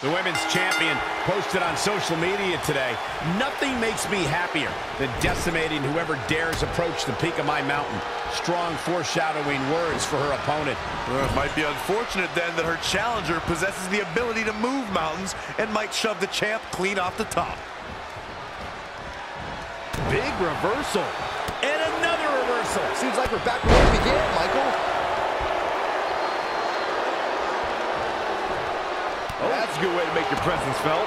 The women's champion posted on social media today, nothing makes me happier than decimating whoever dares approach the peak of my mountain. Strong foreshadowing words for her opponent. Well, it might be unfortunate then that her challenger possesses the ability to move mountains and might shove the champ clean off the top. Big reversal. And another reversal. Seems like we're back where we began, Michael. Make your presence felt.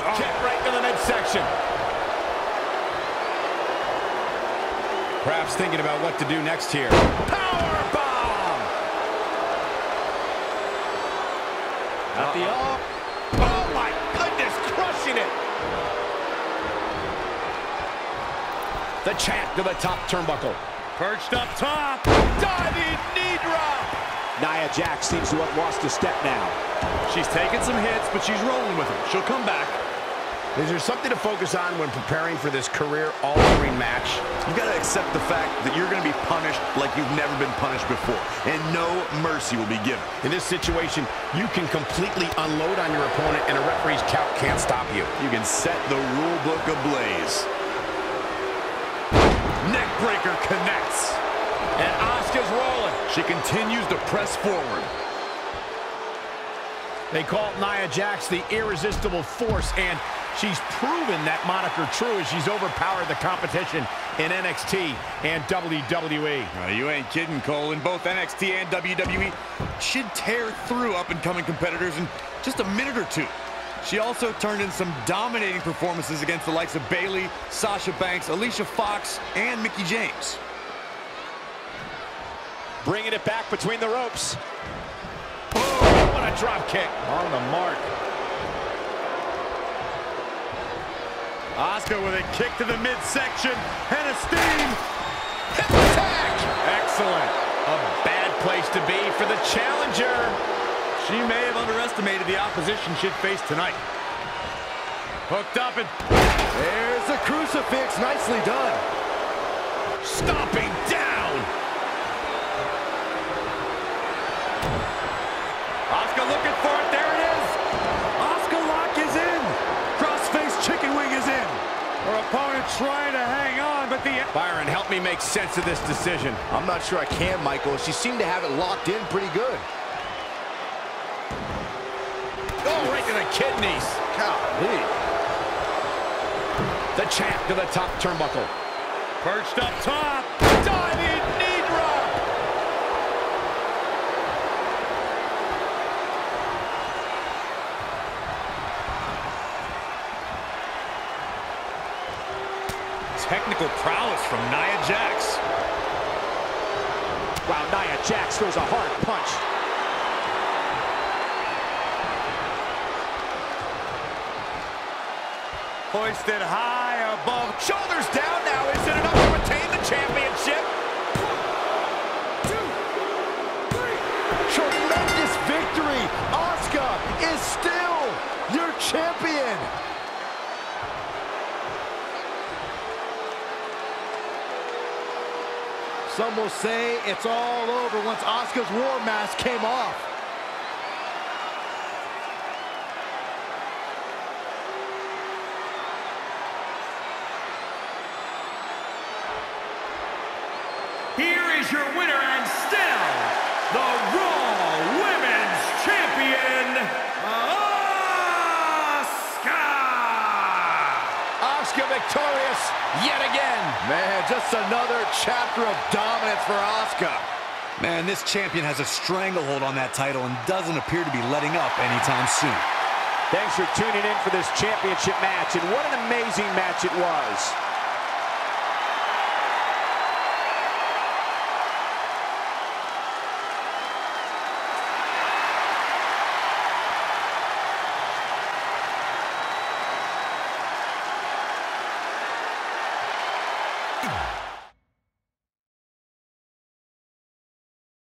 Oh. Kick right to the midsection. Perhaps thinking about what to do next here. Power bomb! At the up. Oh my goodness, crushing it! The champ to the top turnbuckle. Perched up top. Diving knee drop! Nia Jax seems to have lost a step now. She's taking some hits, but she's rolling with them. She'll come back. Is there something to focus on when preparing for this career-altering match? You've got to accept the fact that you're going to be punished like you've never been punished before, and no mercy will be given. In this situation, you can completely unload on your opponent and a referee's count can't stop you. You can set the rule book ablaze. Neckbreaker connects. And Asuka's rolling. She continues to press forward. They call Nia Jax the irresistible force, and she's proven that moniker true as she's overpowered the competition in NXT and WWE. Uh, you ain't kidding, Cole. In both NXT and WWE, she'd tear through up-and-coming competitors in just a minute or two. She also turned in some dominating performances against the likes of Bayley, Sasha Banks, Alicia Fox, and Mickie James. Bringing it back between the ropes. Oh, what a drop kick. On the mark. Asuka with a kick to the midsection and a steam. Hip attack. Excellent. A bad place to be for the challenger. She may have underestimated the opposition she'd face tonight. Hooked up and There's the crucifix. Nicely done. Stomping trying to hang on, but the... Byron, help me make sense of this decision. I'm not sure I can, Michael. She seemed to have it locked in pretty good. Oh, right to the kidneys. Golly. The champ to the top turnbuckle. Perched up top. Diving knee drop. Technical prowess from Nia Jax. Wow, Nia Jax throws a hard punch. Hoisted high above. Shoulders down now. Is it enough to retain the championship? Tremendous victory. Asuka is still your champion. Some will say it's all over once Asuka's war mask came off. Here is your winner and still the Raw Women's Champion, Asuka! Asuka victorious yet again. Man, just another chapter of dominance for Asuka. Man, this champion has a stranglehold on that title and doesn't appear to be letting up anytime soon. Thanks for tuning in for this championship match, and what an amazing match it was.